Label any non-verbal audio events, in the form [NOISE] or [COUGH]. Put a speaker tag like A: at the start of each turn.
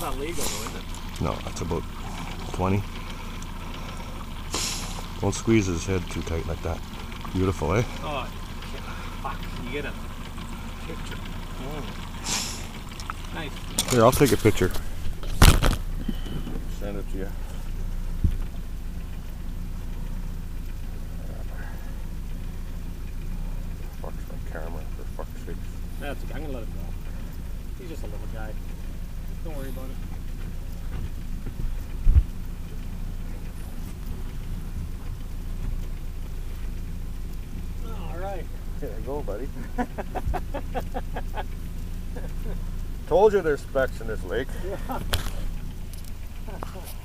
A: It's not legal though, is it?
B: No, that's about 20. Don't squeeze his head too tight like that. Beautiful, eh?
A: Oh, fuck. Can you get a picture? Nice.
B: Here, I'll take a picture. Send it to you. Fuck's my camera, for fuck's sake.
A: That's okay. I'm gonna let him go. He's just a little guy. Don't worry about it. All right.
B: There you go, buddy. [LAUGHS] Told you there's specks in this lake.
A: Yeah. [LAUGHS]